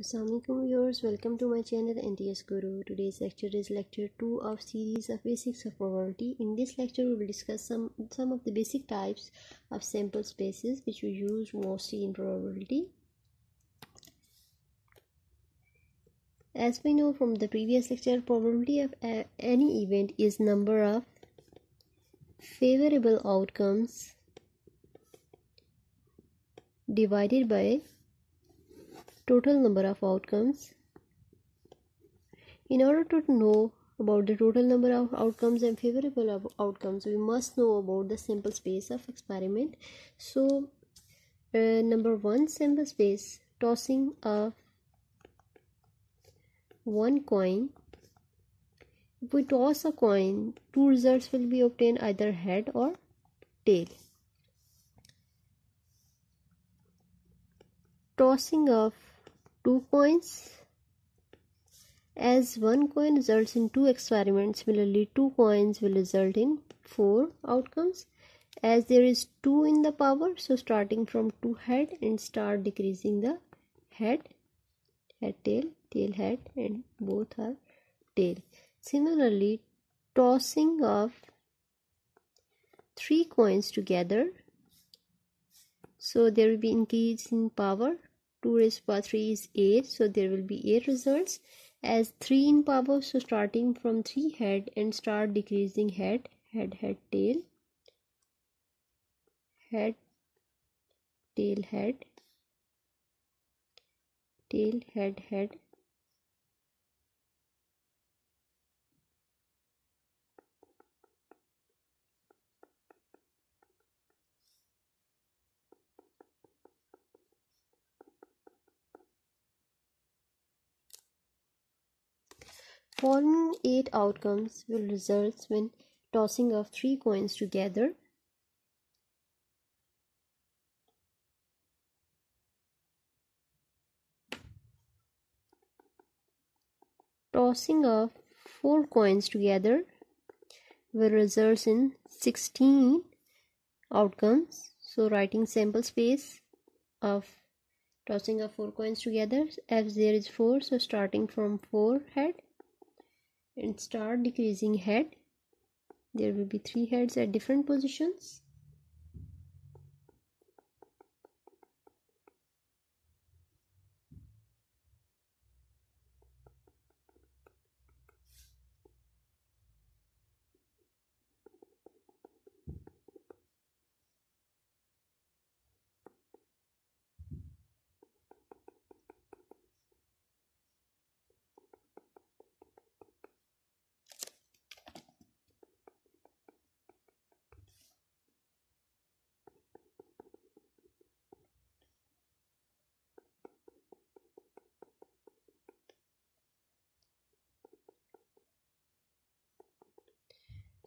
Assalamualaikum viewers, welcome to my channel NTS Guru. Today's lecture is lecture 2 of series of basics of probability. In this lecture we will discuss some, some of the basic types of sample spaces which we use mostly in probability. As we know from the previous lecture, probability of any event is number of favorable outcomes divided by total number of outcomes. In order to know about the total number of outcomes and favorable outcomes, we must know about the sample space of experiment. So, uh, number one sample space tossing of one coin. If we toss a coin, two results will be obtained either head or tail. Tossing of two coins as one coin results in two experiments similarly two coins will result in four outcomes. As there is 2 in the power so starting from 2 head and start decreasing the head head tail tail head and both are tail. Similarly tossing of three coins together so there will be increase in power 2 raised power 3 is 8 so there will be 8 results. As 3 in power so starting from 3 head and start decreasing head head head tail head tail head tail head head Following eight outcomes will result when tossing of three coins together. Tossing of four coins together will result in 16 outcomes. So writing sample space of tossing of four coins together as there is four so starting from four head and start decreasing head. There will be three heads at different positions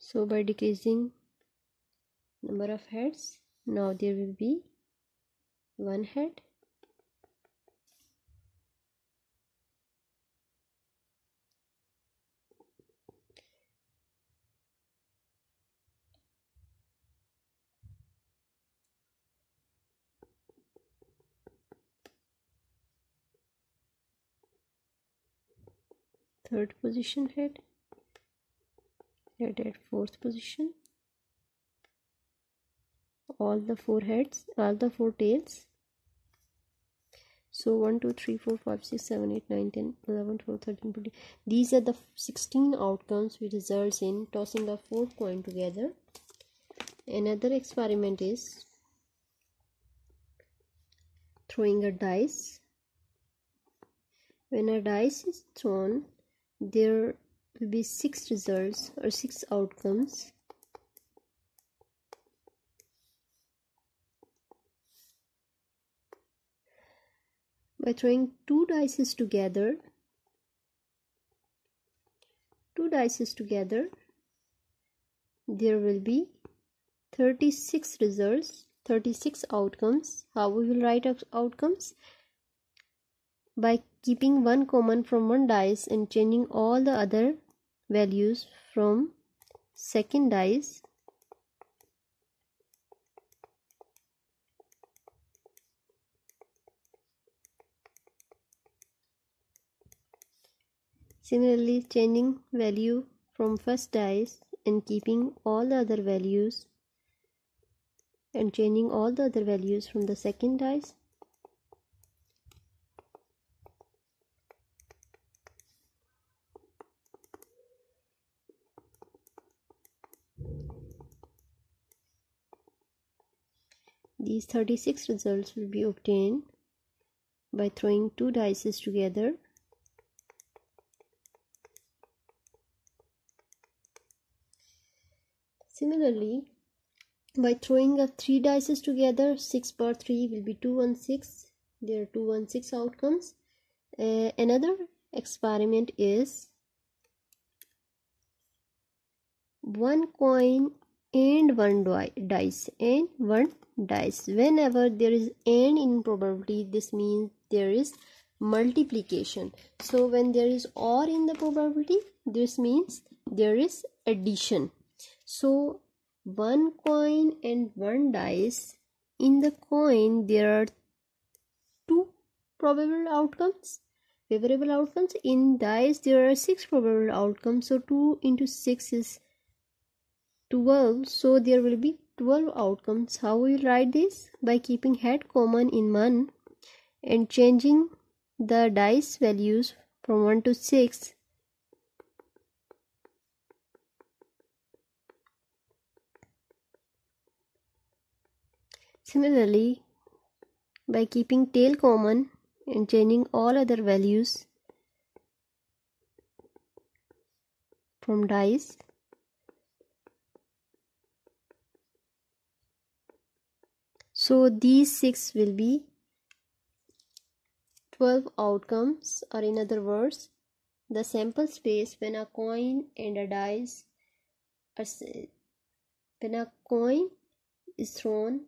so by decreasing number of heads now there will be one head. Third position head head at fourth position. All the four heads all the four tails. So 1 2 3 4 5 6 7 8 9 10 11 12 13 14 these are the 16 outcomes which results in tossing a four coin together. Another experiment is throwing a dice. When a dice is thrown there will be six results or six outcomes. By throwing two dice together two dice together there will be 36 results 36 outcomes. How we will write outcomes? By keeping one common from one dice and changing all the other values from second dice similarly changing value from first dice and keeping all the other values and changing all the other values from the second dice These 36 results will be obtained by throwing two dice together. Similarly, by throwing up three dice together, 6 per 3 will be 216. There are 216 outcomes. Uh, another experiment is one coin and one dice and one dice. Whenever there is n in probability this means there is multiplication. So when there is or in the probability this means there is addition. So one coin and one dice. In the coin there are two probable outcomes favorable outcomes. In dice there are six probable outcomes. So 2 into 6 is 12 so there will be 12 outcomes. How we write this? By keeping head common in 1 and changing the dice values from 1 to 6 Similarly, by keeping tail common and changing all other values from dice so these six will be 12 outcomes or in other words the sample space when a coin and a dice are when a coin is thrown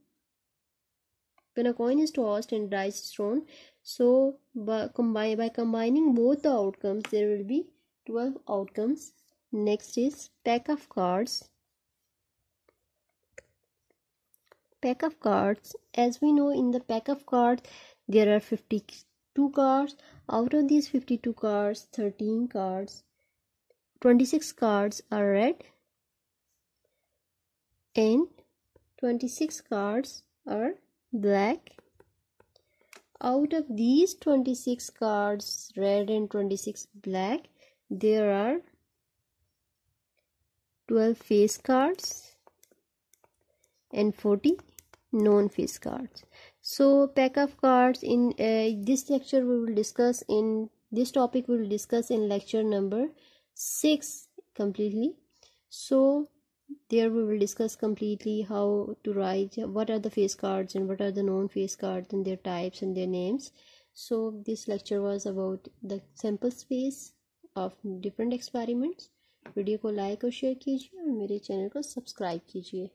when a coin is tossed and dice is thrown. So by, by combining both the outcomes there will be 12 outcomes. Next is pack of cards pack of cards. As we know in the pack of cards there are 52 cards. Out of these 52 cards 13 cards 26 cards are red and 26 cards are black. Out of these 26 cards red and 26 black there are 12 face cards and 40 non-face cards so pack of cards in uh, this lecture we will discuss in this topic we will discuss in lecture number 6 completely so there we will discuss completely how to write what are the face cards and what are the non-face cards and their types and their names so this lecture was about the sample space of different experiments video को like और share कीजिए और मेरे channel को subscribe कीजिए